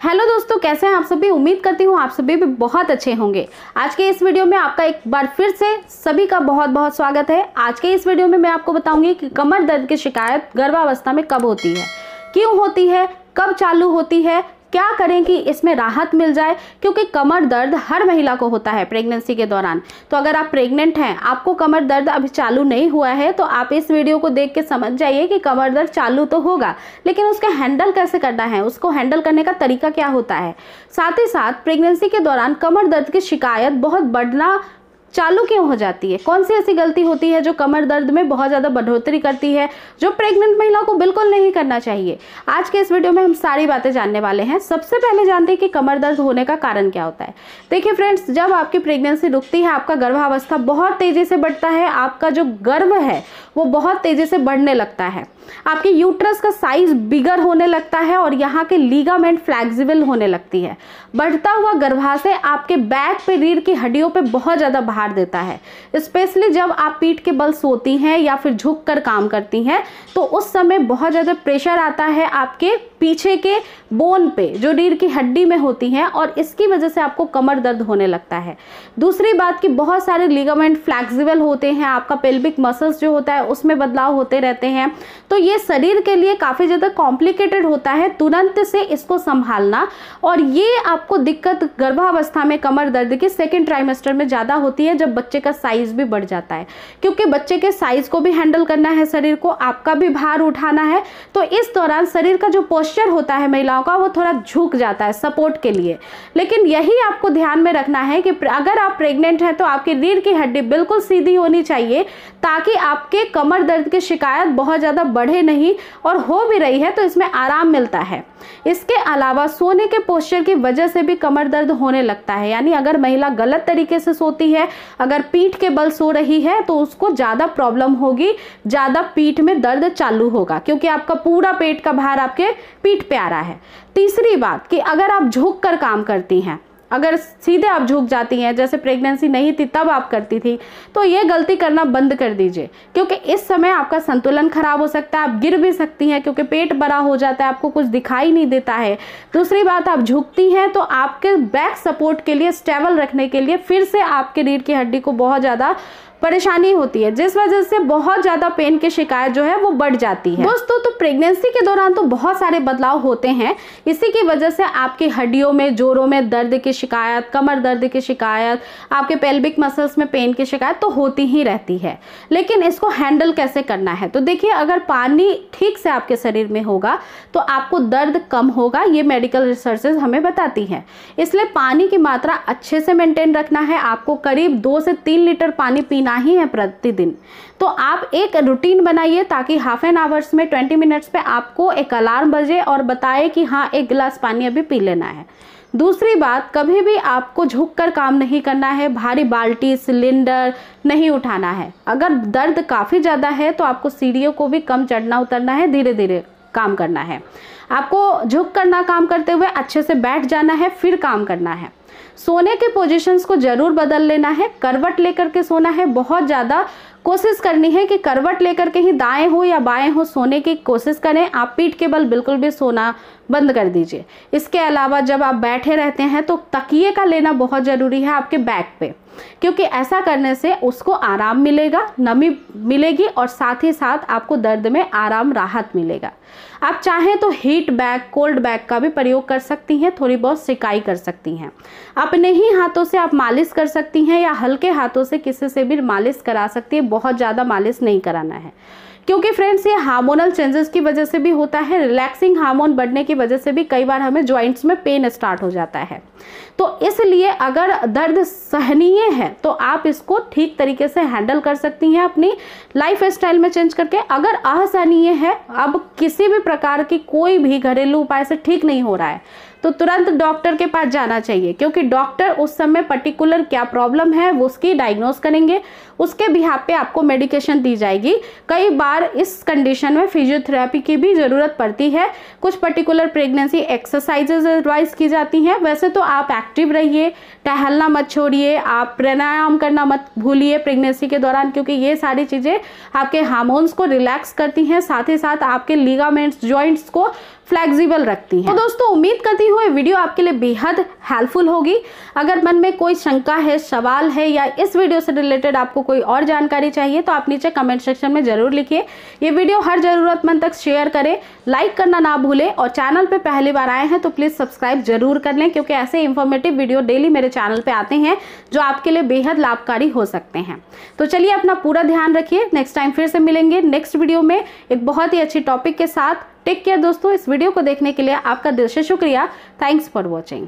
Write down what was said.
Hello दोस्तों, कैसे हैं आप सभी? उम्मीद करती हूँ आप सभी भी बहुत अच्छे होंगे। आज के इस वीडियो में आपका एक बार फिर से सभी का बहुत बहुत स्वागत है। आज के इस वीडियो में मैं आपको बताऊँगी कि कमर दर्द की शिकायत गर्भावस्था में कब होती है, क्यों होती है, कब चालू होती है क्या करें कि इसमें राहत मिल जाए? क्योंकि कमर दर्द हर महिला को होता है प्रेगनेंसी के दौरान। तो अगर आप प्रेग्नेंट हैं, आपको कमर दर्द अभी चालू नहीं हुआ है तो आप इस वीडियो को देख के समझ जाइए कि कमर दर्द चालू तो होगा, लेकिन उसका हैंडल कैसे करना है? उसको हैंडल करने का तरीका क्या होता है? साथ ही साथ, प्रेगनेंसी के दौरान कमर दर्द की शिकायत बहुत बढ़ना चालू क्यों हो जाती है? कौन सी ऐसी गलती होती है जो कमर दर्द में बहुत ज़्यादा बढ़ोतरी करती है, जो प्रेग्नेंट महिला को बिल्कुल नहीं करना चाहिए? आज के इस वीडियो में हम सारी बातें जानने वाले हैं। सबसे पहले जानते हैं कि कमर दर्द होने का कारण क्या होता है। देखिए फ्रेंड्स, जब आपकी प्रेगनेंसी रुकती है, आपका गर्भावस्था बहुत तेज़ी से बढ़ता है, आपका जो गर्भ है, वो बहुत तेज़ी से बढ़ने लगता है। आपके यूट्रस का साइज़ बिगर होने लगता है और यहाँ के लीगामेंट फ्लैक्सिबल होने लगती है। बढ़ता हुआ गर्भाशय आपके बैक पे रीढ़ की हड्डियों पे बहुत ज़्यादा भार देता है। स्पेशली जब आप पीठ के बल सोती हैं या फिर झुक कर काम करती हैं तो उस समय बहुत ज़्यादा प्रेशर आता है आपके पीछे के बोन पे, जो रीढ़ की हड्डी में होती हैं और इसकी वजह से आपको कमर दर्द होने लगता है। दूसरी बात कि बहुत सारे लिगामेंट फ्लैक्सिबल होते हैं, आपका पेल्विक मसल्स जो होता है, उसमें बदलाव होते रहते हैं। तो ये शरीर के लिए काफ़ी ज़्यादा कॉम्प्लिकेटेड होता है, तुरंत से इसको संभालना। और ये आपको दिक्कत गर्भावस्था में कमर दर्द की सेकेंड ट्राइमेस्टर में ज़्यादा होती है, जब बच्चे का साइज़ भी बढ़ जाता है। क्योंकि बच्चे के साइज़ को भी हैंडल करना है शरीर को, आपका भी भार उठाना है तो इस दौरान शरीर का जो पोस्चर होता है महिलाओं का, वो थोड़ा झुक जाता है सपोर्ट के लिए। लेकिन यही आपको ध्यान में रखना है कि अगर आप प्रेग्नेंट हैं तो आपकी रीढ़ की हड्डी बिल्कुल सीधी होनी चाहिए, ताकि आपके कमर दर्द की शिकायत बहुत ज़्यादा बढ़े नहीं और हो भी रही है तो इसमें आराम मिलता है। इसके अलावा सोने के पोस्चर की वजह से भी कमर दर्द होने लगता है। यानी अगर महिला गलत तरीके से सोती है, अगर पीठ के बल सो रही है तो उसको ज़्यादा प्रॉब्लम होगी, ज़्यादा पीठ में दर्द चालू होगा, क्योंकि आपका पूरा पेट का भार आपके पीठ पे आ रहा है। तीसरी बात कि अगर आप झुक कर काम करती हैं अगर सीधे आप झुक जाती हैं, जैसे प्रेगनेंसी नहीं थी, तब आप करती थी तो ये गलती करना बंद कर दीजिए। क्योंकि इस समय आपका संतुलन खराब हो सकता है, आप गिर भी सकती हैं, क्योंकि पेट बड़ा हो जाता है, आपको कुछ दिखाई नहीं देता है। दूसरी बात, आप झुकती हैं तो आपके बैक सपोर्ट के लिए स्टेबल रखने के लिए फिर से आपके रीढ़ की हड्डी को बहुत ज़्यादा परेशानी होती है, जिस वजह से बहुत ज़्यादा पेन की शिकायत जो है वो बढ़ जाती है। दोस्तों तो प्रेगनेंसी के दौरान तो बहुत सारे बदलाव होते हैं। इसी की वजह से आपकी हड्डियों में, जोरों में दर्द की शिकायत, कमर दर्द की शिकायत, आपके पेल्विक मसल्स में पेन की शिकायत तो होती ही रहती है। लेकिन इसको हैंडल कैसे करना है? तो देखिए, अगर पानी ठीक से आपके शरीर में होगा तो आपको दर्द कम होगा, ये मेडिकल रिसर्चेज हमें बताती हैं। इसलिए पानी की मात्रा अच्छे से मेंटेन रखना है। आपको करीब दो से तीन लीटर पानी पीना पीना ही है प्रतिदिन। तो आप एक रूटीन बनाइए ताकि हाफ़ एन आवर्स में ट्वेंटी मिनट्स पे आपको एक अलार्म बजे और बताए कि हाँ एक गिलास पानी अभी पी लेना है। दूसरी बात, कभी भी आपको झुक कर काम नहीं करना है, भारी बाल्टी सिलेंडर नहीं उठाना है। अगर दर्द काफ़ी ज़्यादा है तो आपको सीढ़ियों को भी कम चढ़ना, उतरना है धीरे धीरे काम करना है। आपको झुक करना काम करते हुए अच्छे से बैठ जाना है, फिर काम करना है। सोने के पोजीशंस को ज़रूर बदल लेना है, करवट लेकर के सोना है। बहुत ज़्यादा कोशिश करनी है कि करवट लेकर के ही दाएँ हो या बाएँ हो, सोने की कोशिश करें। आप पीठ के बल बिल्कुल भी सोना बंद कर दीजिए। इसके अलावा जब आप बैठे रहते हैं तो तकिए का लेना बहुत ज़रूरी है आपके बैक पे, क्योंकि ऐसा करने से उसको आराम मिलेगा, नमी मिलेगी और साथ ही साथ आपको दर्द में आराम, राहत मिलेगा। आप चाहें तो हीट बैग कोल्ड बैग का भी प्रयोग कर सकती हैं, थोड़ी बहुत सिकाई कर सकती हैं। अपने ही हाथों से आप मालिश कर सकती हैं या हल्के हाथों से किसी से भी मालिश करा सकती है, बहुत ज़्यादा मालिश नहीं कराना है। क्योंकि फ्रेंड्स ये हार्मोनल चेंजेस की वजह से भी होता है रिलैक्सिंग हार्मोन बढ़ने की वजह से भी कई बार हमें ज्वाइंट्स में पेन स्टार्ट हो जाता है। तो इसलिए अगर दर्द सहनीय है तो आप इसको ठीक तरीके से हैंडल कर सकती हैं अपनी लाइफ स्टाइल में चेंज करके। अगर असहनीय है, अब किसी भी प्रकार की कोई भी घरेलू उपाय से ठीक नहीं हो रहा है तो तुरंत डॉक्टर के पास जाना चाहिए, क्योंकि डॉक्टर उस समय पर्टिकुलर क्या प्रॉब्लम है, वो उसकी डायग्नोस करेंगे। उसके बिहार पे आपको मेडिकेशन दी जाएगी। कई बार इस कंडीशन में फिजियोथेरेपी की भी ज़रूरत पड़ती है। कुछ पर्टिकुलर प्रेगनेंसी एक्सरसाइजेज एडवाइस की जाती हैं। वैसे तो आप एक्टिव रहिए, टहलना मत छोड़िए, आप प्राणायाम करना मत भूलिए प्रेगनेंसी के दौरान, क्योंकि ये सारी चीज़ें आपके हार्मोन्स को रिलैक्स करती हैं, साथ ही साथ आपके लीगामेंट्स जॉइंट्स को फ्लेक्सिबल रखती हैं। तो दोस्तों, उम्मीद करती हूँ ये वीडियो आपके लिए बेहद हेल्पफुल होगी। अगर मन में कोई शंका है, सवाल है, या इस वीडियो से रिलेटेड आपको कोई और जानकारी चाहिए तो आप नीचे कमेंट सेक्शन में ज़रूर लिखिए। ये वीडियो हर ज़रूरतमंद तक शेयर करें लाइक करना ना भूलें, और चैनल पर पहली बार आए हैं तो प्लीज़ सब्सक्राइब ज़रूर कर लें, क्योंकि ऐसे इंफॉर्मेटिव वीडियो डेली मेरे चैनल पर आते हैं, जो आपके लिए बेहद लाभकारी हो सकते हैं। तो चलिए अपना पूरा ध्यान रखिए। नेक्स्ट टाइम फिर से मिलेंगे नेक्स्ट वीडियो में एक बहुत ही अच्छी टॉपिक के साथ। टेक केयर दोस्तों, इस वीडियो को देखने के लिए आपका दिल से शुक्रिया। Thanks for watching